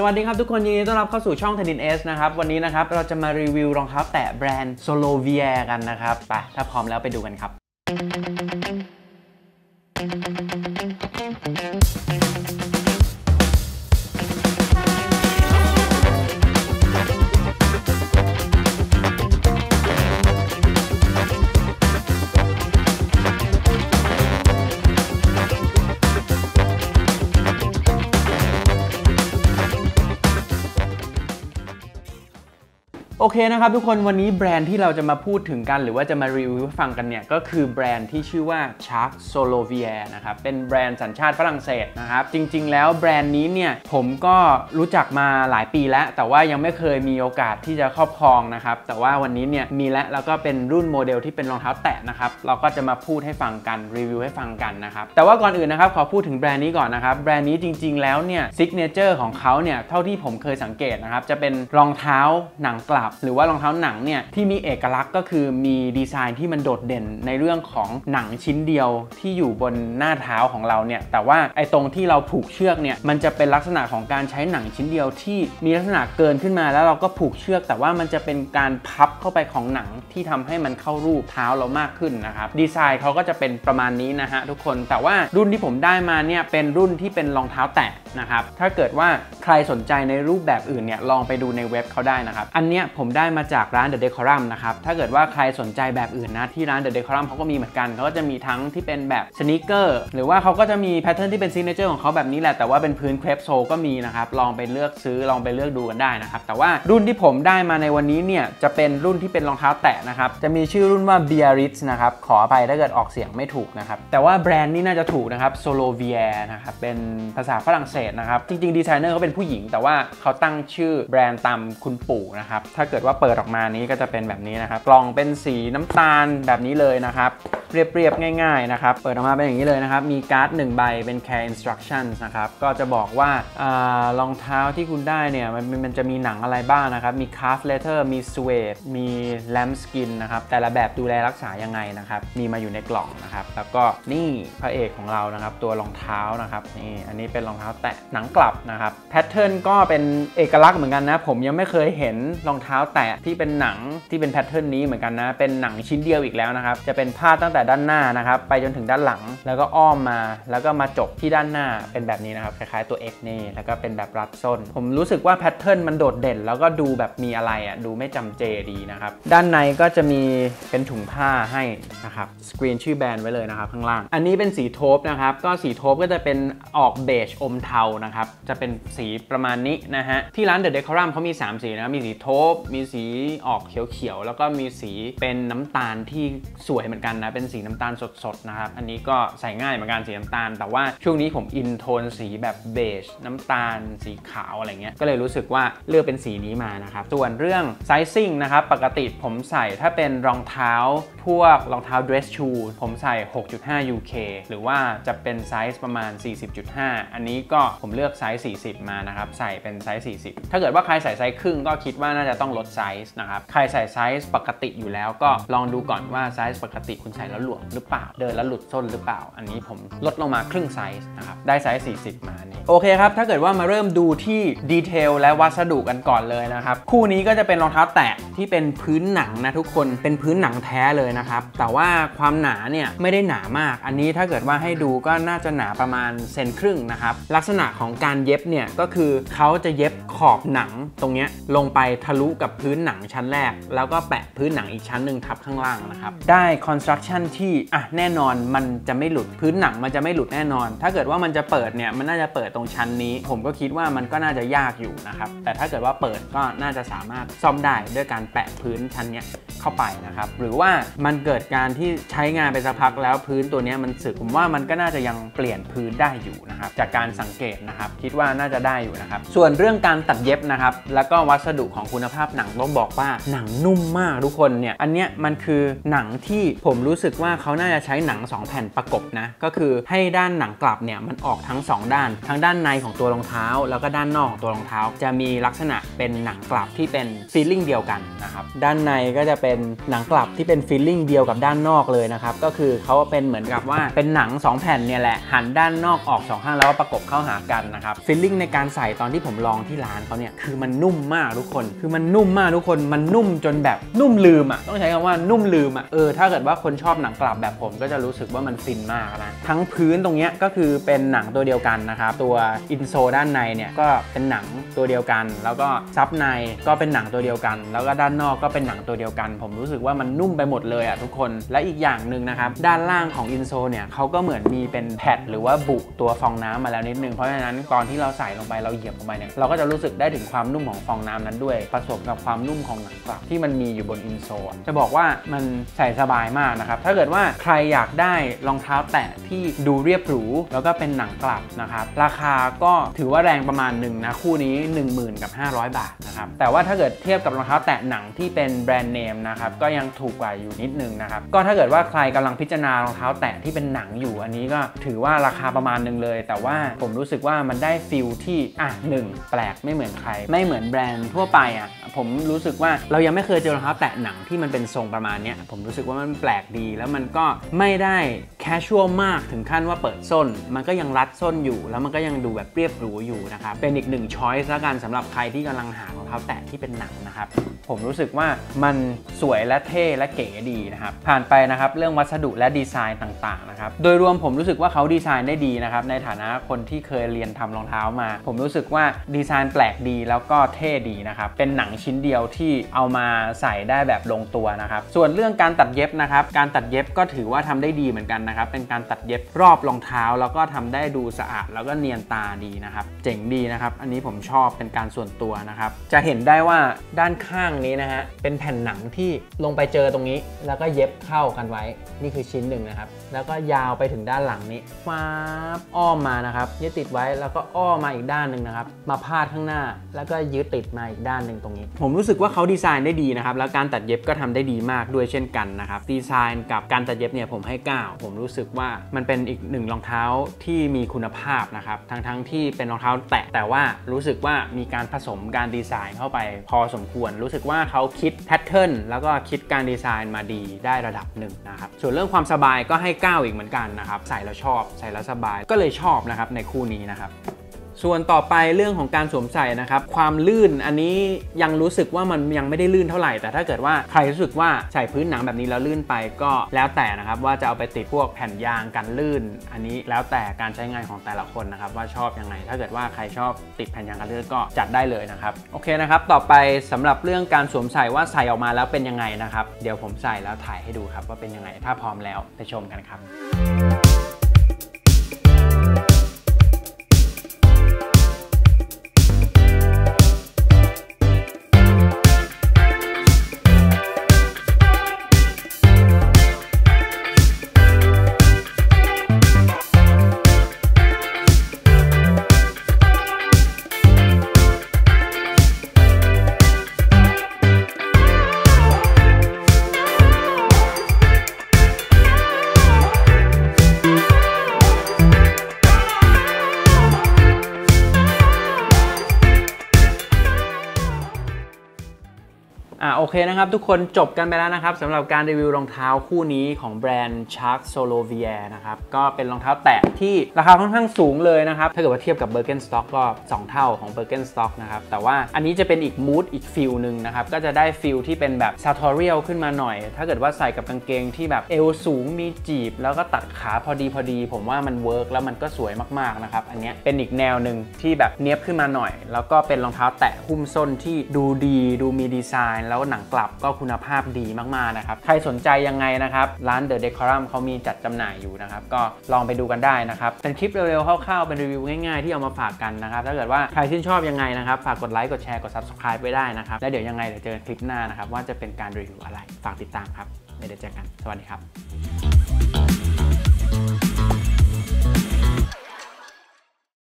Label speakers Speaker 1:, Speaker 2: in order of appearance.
Speaker 1: สวัสดีครับทุกคนยินดีต้อนรับเข้าสู่ช่อง t e n ินเอสนะครับ วันนี้นะครับ เราจะมารีวิวรองเท้าแตะแบรนด์โซโลเวียกันนะครับไปถ้าพร้อมแล้วไปดูกันครับ เคนะครับทุกคนวันนี้แบรนด์ที่เราจะมาพูดถึงกัน หรือว่าจะมารีวิวให้ฟังกันเนี่ย ก็คือแบรนด์ที่ชื่อว่า Jacques Soloviere นะครับ เป็นแบรนด์สัญชาติฝรั่งเศสนะครับ จริง ๆ แล้วแบรนด์นี้เนี่ย ผมก็รู้จักมาหลายปีแล้ว แต่ว่ายังไม่เคยมีโอกาสที่จะครอบครองนะครับ แต่ว่าวันนี้เนี่ยมีแล้วแล้วก็เป็นรุ่นโมเดลที่เป็นรองเท้าแตะนะครับเราก็จะมาพูดให้ฟังกันรีวิวให้ฟังกันนะครับแต่ว่าก่อนอื่นนะครับขอพูดถึงแบรนด์นี้ก่อนนะครับแบรนด์นี้จริง ๆ แล้วเนี่ย signature ของเขาเนี่ยเท่าที่ผมเคยสังเกตนะครับจะเป็นรองเท้าหนังกลับหรือว่ารองเท้าหนังเนี่ยที่มีเอกลักษณ์ก็คือมีดีไซน์ที่มันโดดเด่นในเรื่องของหนังชิ้นเดียวที่อยู่บนหน้าเท้าของเราเนี่ยแต่ว่าไอ้ตรงที่เราผูกเชือกเนี่ยมันจะเป็นลักษณะของการใช้หนังชิ้นเดียวที่มีลักษณะเกินขึ้นมาแล้วเราก็ผูกเชือก แต่ว่ามันจะเป็นการพับเข้าไปของหนังที่ทำให้มันเข้ารูปเท้าเรามากขึ้นนะครับดีไซน์เขาก็จะเป็นประมาณนี้นะฮะทุกคนแต่ว่ารุ่นที่ผมได้มาเนี่ยเป็นรุ่นที่เป็นรองเท้าแตะนะครับถ้าเกิดว่า เราสนใจในรูปแบบอื่นเนี่ยลองไปดูในเว็บเขาได้นะครับ อันเนี้ยผมได้มาจากร้าน The Decorum นะครับ ถ้าเกิดว่าใครสนใจแบบอื่นนะ ที่ร้าน The Decorum เขาก็มีเหมือนกันเขาก็จะมีทั้งที่เป็นแบบสน e เกอร์หรือว่าเขาก็จะมี pattern ที่เป็น signature ของเขาแบบนี้แหละแต่ว่าเป็นพื้น crepe sole ก็มีนะครับลองไปเลือกซื้อลองไปเลือกดูกันได้นะครับแต่ว่ารุ่นที่ผมได้มาในวันนี้เนี่ยจะเป็นรุ่นที่เป็นรองเท้าแตะนะครับจะมีชื่อรุ่นว่า Biarritz นะครับขออภัยถ้าเกิดออกเสียงไม่ถูกนะครับแต่ว่าแบรนด์นี้น่าจะถูกนะครับ Soloviere นะครับเป็นภาษาฝรั่งเศสนะครับจริงๆดีไซเนอร์เขาเป็นผู้หญิง แต่ว่าเขาตั้งชื่อแบรนด์ตามคุณปู่นะครับ ถ้าเกิดว่าเปิดออกมานี้ก็จะเป็นแบบนี้นะครับ กล่องเป็นสีน้ำตาลแบบนี้เลยนะครับ เรียบๆ ง่ายๆ นะครับ เปิดออกมาเป็นอย่างนี้เลยนะครับ มีการ์ด1ใบเป็น care instructions นะครับ ก็จะบอกว่ารองเท้าที่คุณได้เนี่ย มันมันจะมีหนังอะไรบ้างนะครับ มี calf leather มี suede มี lamb skin นะครับ แต่ละแบบดูแลรักษายังไงนะครับ มีมาอยู่ในกล่องนะครับ แล้วก็นี่พระเอกของเรานะครับ ตัวรองเท้านะครับ นี่ อันนี้เป็นรองเท้าแตะหนังกลับนะครับ pattern ก็เป็นเอกลักษณ์เหมือนกันนะ ผมยังไม่เคยเห็นรองเท้าแตะที่เป็นหนังที่เป็น pattern นี้เหมือนกันนะ เป็นหนังชิ้นเดียวอีกแล้วนะครับ จะเป็นพาดตั้งแต่ด้านหน้านะครับ ไปจนถึงด้านหลัง แล้วก็อ้อมมา แล้วก็มาจบที่ด้านหน้าเป็นแบบนี้นะครับ คล้ายๆตัว X นี่ แล้วก็เป็นแบบรัดส้น ผมรู้สึกว่า pattern มันโดดเด่น แล้วก็ดูแบบมีอะไรอะ ดูไม่จำเจดีนะครับ ด้านในก็จะมีเป็นถุงผ้าให้นะครับ สกรีนชื่อแบรนด์ไว้เลยนะครับข้างล่าง อันนี้เป็นสี taupe นะครับ ก็สี taupe ก็จะเป็นออก beige อมเทานะครับ จะเป็นสีประมาณนี้นะฮะ ที่ร้าน The Decorum เขามี 3 สีนะครับมีสี taupe มีสีออกเขียวๆ แล้วก็มีสีเป็นน้ำตาลที่สวยเหมือนกันนะ เป็นสีน้ำตาลสดๆนะครับอันนี้ก็ใส่ง่ายเหมือนกันสีน้ำตาล แต่ว่าช่วงนี้ผมอินโทนสีแบบ beige น้ำตาล สีขาวอะไรเงี้ยก็เลยรู้สึกว่าเลือกเป็นสีนี้มานะครับส่วนเรื่อง sizing นะครับปกติผมใส่ถ้าเป็นรองเท้าพวกรองเท้า dress shoe ผมใส่ 6.5 UK หรือว่าจะเป็นไซส์ประมาณ 40.5 อันนี้ก็ผมเลือกไซส์ 40 มานะครับใส่เป็นไซส์ 40 ถ้าเกิดว่าใครใส่ไซส์ครึ่งก็คิดว่าน่าจะต้องลดไซส์นะครับใครใส่ไซส์ปกติอยู่แล้วก็ลองดูก่อนว่าไซส์ปกติคุณใส่แล้วหลวมหรือเปล่า เดินแล้วหลุดส้นหรือเปล่า อันนี้ผมลดลงมาครึ่งไซส์นะครับ ได้ไซส์ 40 มานี่โอเคครับ ถ้าเกิดว่ามาเริ่มดูที่ detail และวัสดุกันก่อนเลยนะครับ คู่นี้ก็จะเป็นรองเท้าแตะที่เป็นพื้นหนังนะทุกคน เป็นพื้นหนังแท้เลยนะครับ แต่ว่าความหนาเนี่ยไม่ได้หนามาก อันนี้ถ้าเกิดว่าให้ดูก็น่าจะหนาประมาณเซนครึ่งนะครับ ลักษณะของการเย็บเนี่ยก็คือเขาจะเย็บขอบหนังตรงเนี้ยลงไปทะลุกับพื้นหนังชั้นแรก แล้วก็แปะพื้นหนังอีกชั้นหนึ่งทับข้างล่างนะครับ ได้คอนสตรักชั่นที่อะแน่นอนมันจะไม่หลุดพื้นหนังมันจะไม่หลุดแน่นอน ถ้าเกิดว่ามันจะเปิดเนี่ยมันน่าจะเปิดตรงชั้นนี้ ผมก็คิดว่ามันก็น่าจะยากอยู่นะครับแต่ถ้าเกิดว่าเปิดก็น่าจะสามารถซ่อมได้ด้วยการแปะพื้นชั้นเนี้ยเข้าไปนะครับหรือว่ามันเกิดการที่ใช้งานไปสักพักแล้วพื้นตัวเนี้ยมันสึกผมว่ามันก็น่าจะยังเปลี่ยนพื้นได้อยู่นะครับจากการสังเกตนะครับคิดว่าน่าจะได้อยู่นะครับส่วนเรื่องการตัดเย็บนะครับแล้วก็วัสดุของคุณภาพหนังต้องบอกว่าหนังนุ่มมากทุกคนเนี่ยอันเนี้ยมันคือหนังที่ผมรู้สึกว่าเขาน่าจะใช้หนัง 2 แผ่นประกบนะ ก็คือให้ด้านหนังกลับเนี่ยมันออกทั้ง 2 ด้าน ทั้งด้านในของตัวรองเท้า แล้วก็ด้านนอกของตัวรองเท้า จะมีลักษณะเป็นหนังกลับที่เป็นซีลลิ่งเดียวกันนะครับ ด้านในก็จะเป็นหนังกลับที่เป็นฟีลลิ่งเดียวกับด้านนอกเลยนะครับ ก็คือเขาเป็นเหมือนกับว่าเป็นหนัง 2 แผ่นเนี่ยแหละ หันด้านนอกออก2ข้างแล้วประกบเข้าหากันนะครับ ฟีลลิ่งในการใส่ตอนที่ผมลองที่ร้านเขาเนี่ย คือมันนุ่มมากทุกคน คือมันนุ่มมากทุกคน มันนุ่มจนแบบนุ่มลืมอะ ต้องใช้คำว่านุ่มลืมอะ เออ ถ้าเกิดว่าคนชอบหนังกลับแบบผมก็จะรู้สึกว่ามันฟินมากนะ ทั้งพื้นตรงนี้ก็คือเป็นหนังตัวเดียวกันนะครับ ตัวinsole ด้านในเนี่ยก็เป็นหนังตัวเดียวกัน แล้วก็ซับในก็เป็นหนังตัวเดียวกัน แล้วก็ด้านนอกก็เป็นหนังตัวเดียวกัน ผมรู้สึกว่ามันนุ่มไปหมดเลยอะทุกคน และอีกอย่างหนึ่งนะครับด้านล่างของ insole เนี่ยเขาก็เหมือนมีเป็น pad หรือว่าบุตัวฟองน้ำมาแล้วนิดนึงเพราะฉะนั้นตอนที่เราใส่ลงไปเราเหยียบลงไปเนี่ยเราก็จะรู้สึกได้ถึงความนุ่มของฟองน้ำนั้นด้วย ผสมกับความนุ่มของหนังกลับที่มันมีอยู่บน insole จะบอกว่ามันใส่สบายมากนะครับถ้าเกิดว่าใครอยากได้รองเท้าแตะที่ดูเรียบหรู แล้วก็เป็นหนังกลับนะครับ ราคาก็ถือว่าแรงประมาณหนึ่งนะ คู่นี้ 10,000กับ500 บาทนะครับ แต่ว่าถ้าเกิดเทียบกับรองเท้าแตะหนังที่เป็นแบรนด์เนมนะครับ ก็ยังถูกกว่าอยู่นิดนึงนะครับ ก็ถ้าเกิดว่าใครกำลังพิจารณารองเท้าแตะที่เป็นหนังอยู่ อันนี้ก็ถือว่าราคาประมาณหนึ่งเลย แต่ว่าผมรู้สึกว่ามันได้ฟิลที่อะหนึ่งแปลกไม่เหมือนใคร ไม่เหมือนแบรนด์ทั่วไปอะผมรู้สึกว่าเรายังไม่เคยเจอรองเท้าแตะหนังที่มันเป็นทรงประมาณนี้ผมรู้สึกว่ามันแปลกดีแล้วมันก็ไม่ได้ casual มากถึงขั้นว่าเปิดส้น มันก็ยังรัดส้นอยู่ แล้วมันก็ยังดูแบบเรียบหรูอยู่นะครับ เป็นอีกหนึ่ง choice ละกันสำหรับใครที่กำลังหารองเท้าแตะที่เป็นหนังนะครับ ผมรู้สึกว่ามันสวยและเท่และเก๋ดีนะครับ ผ่านไปนะครับเรื่องวัสดุและดีไซน์ต่างๆนะครับ โดยรวมผมรู้สึกว่าเขาดีไซน์ได้ดีนะครับ ในฐานะคนที่เคยเรียนทำรองเท้ามา ผมรู้สึกว่าดีไซน์แปลกดีแล้วก็เท่ดีนะครับ เป็นหนังชิ้นเดียวที่เอามาใส่ได้แบบลงตัวนะครับ ส่วนเรื่องการตัดเย็บนะครับ การตัดเย็บก็ถือว่าทำได้ดีเหมือนกันนะครับ เป็นการตัดเย็บรอบรองเท้า แล้วก็ทำได้ดูสะอาดแล้วก็เนียนตาดีนะครับ เจ๋งดีนะครับ อันนี้ผมชอบเป็นการส่วนตัวนะครับ จะเห็นได้ว่าด้านข้างนี้นะฮะ เป็นแผ่นหนังที่ลงไปเจอตรงนี้ แล้วก็เย็บเข้ากันไว้ นี่คือชิ้นหนึ่งนะครับ แล้วก็ยาวไปถึงด้านหลังนี้ฟ้าอ้อมมานะครับยึดติดไว้แล้วก็อ้อมมาอีกด้านหนึ่งนะครับ มาพาดข้างหน้า แล้วก็ยึดติดมาอีกด้านหนึ่งตรงนี้ ผมรู้สึกว่าเขาดีไซน์ได้ดีนะครับ แล้วการตัดเย็บก็ทำได้ดีมากด้วยเช่นกันนะครับ ดีไซน์กับการตัดเย็บเนี่ยผมให้ 9 ผมรู้สึกว่ามันเป็นอีกหนึ่งรองเท้าที่มีคุณภาพนะครับทั้งทั้งที่เป็นรองเท้าแตะแต่ว่ารู้สึกว่ามีการผสมการดีไซน์เข้าไปพอสมควร รู้สึกว่าเขาคิดแพทเทิร์นแล้วก็คิดการดีไซน์มาดีได้ระดับหนึ่งนะครับส่วนเรื่องความสบายก็ให้ 9 อีกเหมือนกันนะครับใส่แล้วชอบ ใส่แล้วสบายก็เลยชอบนะครับในคู่นี้นะครับ ส่วนต่อไปเรื่องของการสวมใส่นะครับ ความลื่นอันนี้ยังรู้สึกว่ามันยังไม่ได้ลื่นเท่าไหร่ แต่ถ้าเกิดว่าใครรู้สึกว่าใส่พื้นหนังแบบนี้แล้วลื่นไปก็แล้วแต่นะครับว่าจะเอาไปติดพวกแผ่นยางกันลื่น อันนี้แล้วแต่การใช้งานของแต่ละคนนะครับว่าชอบยังไง ถ้าเกิดว่าใครชอบติดแผ่นยางกันลื่นก็จัดได้เลยนะครับโอเคนะครับต่อไปสำหรับเรื่องการสวมใส่ว่าใส่ออกมาแล้วเป็นยังไงนะครับเดี๋ยวผมใส่แล้วถ่ายให้ดูครับว่าเป็นยังไงถ้าพร้อมแล้วไปชมกันครับ เคนะครับทุกคนจบกันไปแล้วนะครับสำหรับการรีวิวรองเท้าคู่นี้ของแบรนด์ Shark Solo v i e r นะครับก็เป็นรองเท้าแตะที่ราคาค่อนข้างสูงเลยนะครับถ้าเกิดว่าเทียบกับ Birkenstock ก็ 2 เท่าของ Birkenstock นะครับแต่ว่าอันนี้จะเป็นอีก mood อีก feel หนึ่งนะครับก็จะได้ feel ที่เป็นแบบ sartorial ขึ้นมาหน่อย ถ้าเกิดว่าใส่กับกางเกงที่แบบเอวสูงมีจีบ แล้วก็ตัดขาพอดีพอดี ผมว่ามัน work แล้วมันก็สวยมากๆนะครับอันนี้เป็นอีกแนวหนึ่งที่แบบเนี้ยบขึ้นมาหน่อย แล้วก็เป็นรองเท้าแตะหุ้มส้นที่ดูดีดูมีดีไซน์แล้วหนังกลับก็คุณภาพดีมากๆนะครับ ใครสนใจยังไงนะครับ ร้าน The Decorum เขามีจัดจำหน่ายอยู่นะครับ ก็ลองไปดูกันได้นะครับ เป็นคลิปเร็วๆคร่าวๆ เป็นรีวิวง่ายๆ ที่เอามาฝากกันนะครับ ถ้าเกิดว่าใครชื่นชอบยังไงนะครับ ฝากกดไลค์ กดแชร์ กด Subscribe ไปได้นะครับ แล้วเดี๋ยวยังไงเดี๋ยวเจอกันคลิปหน้านะครับว่าจะเป็นการรีวิวอะไร ฝากติดตามครับเดี๋ยวเจอกัน สวัสดีครับ